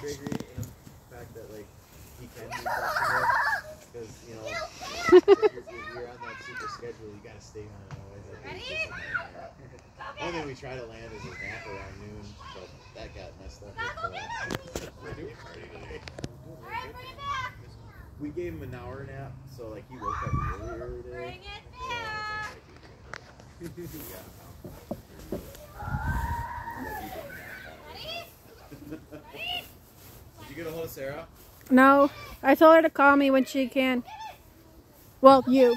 Gregory in the fact that like he can be flexible because you know if you're, if you're on that super schedule, you gotta stay on it always. Like, it's just a. Only thing we try to land is a nap around noon, but that got messed up. With, uh, We're doing today. we gave him an hour nap, so like he woke up early today. Bring it So, Did you get a hold of Sarah? No, I told her to call me when she can. Well, you.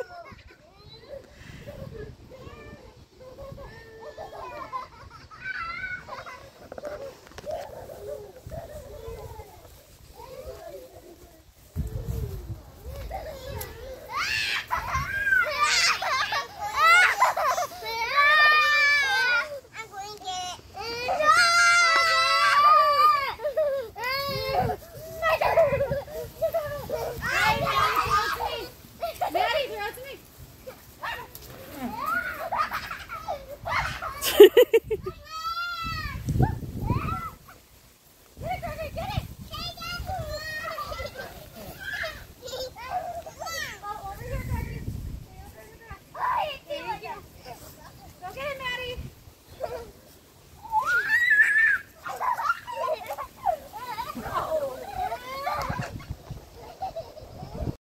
no.